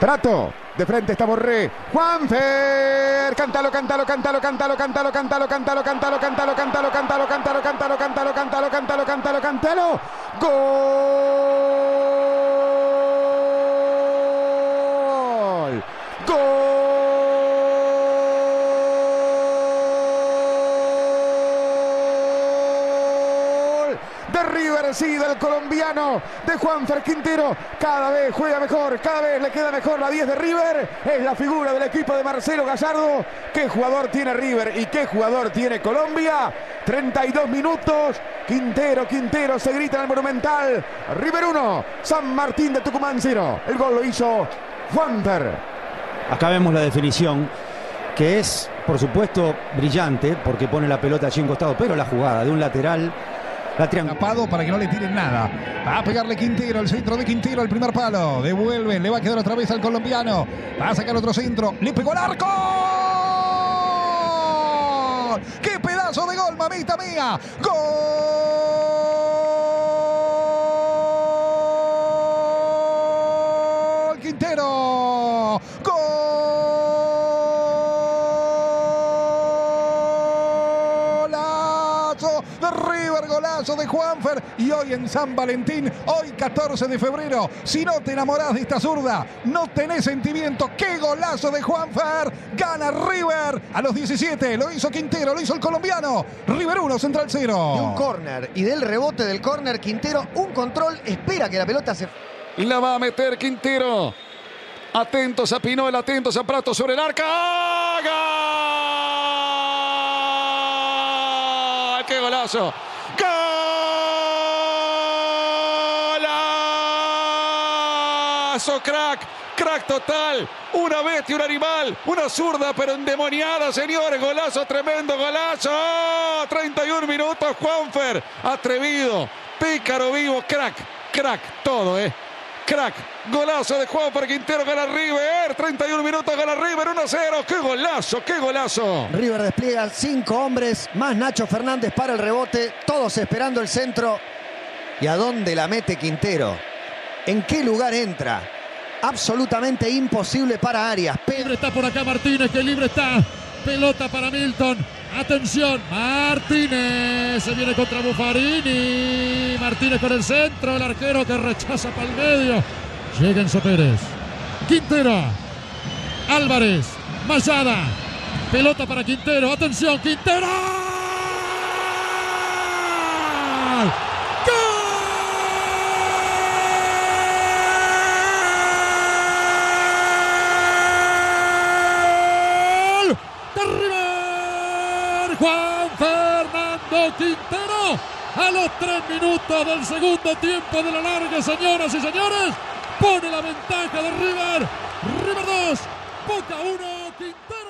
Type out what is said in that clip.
Prato. De frente está Borré. Juanfer. Cántalo, cántalo, cántalo, cántalo, cántalo, cántalo, cántalo, cántalo, cántalo, cántalo, cántalo, cántalo, cántalo, cántalo, cántalo, cántalo, cántalo, cántalo. Gol. De River, sí, del colombiano, de Juanfer Quintero. Cada vez juega mejor, cada vez le queda mejor la 10 de River. Es la figura del equipo de Marcelo Gallardo. ¿Qué jugador tiene River y qué jugador tiene Colombia? 32 minutos. Quintero, Quintero se grita en el Monumental. River 1, San Martín de Tucumán 0. El gol lo hizo Juanfer. Acá vemos la definición, que es, por supuesto, brillante, porque pone la pelota allí en costado, pero la jugada de un lateral, la. Tapado para que no le tiren nada. Va a pegarle Quintero, el centro de Quintero, el primer palo. Devuelve, le va a quedar otra vez al colombiano. Va a sacar otro centro. Le pegó al arco. ¡Qué pedazo de gol, mamita mía! ¡Gol! Quintero. Golazo de River, golazo de Juanfer. Y hoy en San Valentín, hoy 14 de febrero, si no te enamorás de esta zurda, no tenés sentimiento. ¡Qué golazo de Juanfer! Gana River a los 17. Lo hizo Quintero, lo hizo el colombiano. River 1, Central 0. De un córner y del rebote del córner, Quintero, un control, espera que la pelota se... La va a meter Quintero. Atentos a Pinol, atentos a Prato sobre el arca. ¡Gol! ¡Qué golazo! ¡Golazo, crack! Crack total, una bestia, un animal, una zurda pero endemoniada, señores. Golazo, tremendo golazo. 31 minutos, Juanfer, atrevido, pícaro vivo, crack, crack, todo, ¿eh? Crack, golazo de Juanfer Quintero, gana River, 31 minutos, gana River, 1-0. ¡Qué golazo, qué golazo! River despliega cinco hombres, más Nacho Fernández para el rebote, todos esperando el centro. ¿Y a dónde la mete Quintero? ¿En qué lugar entra? Absolutamente imposible para Arias. Libre está por acá Martínez, que libre está. Pelota para Milton. Atención, Martínez se viene contra Buffarini. Martínez con el centro, el arquero que rechaza para el medio. Llega Enzo Pérez. Quintero. Álvarez. Mayada. Pelota para Quintero. Atención, Quintero. ¡Gol! ¡De River! Juan Fernando Quintero. A los tres minutos del segundo tiempo de la larga, señoras y señores, pone la ventaja de River. River 2, Boca 1, Quintero.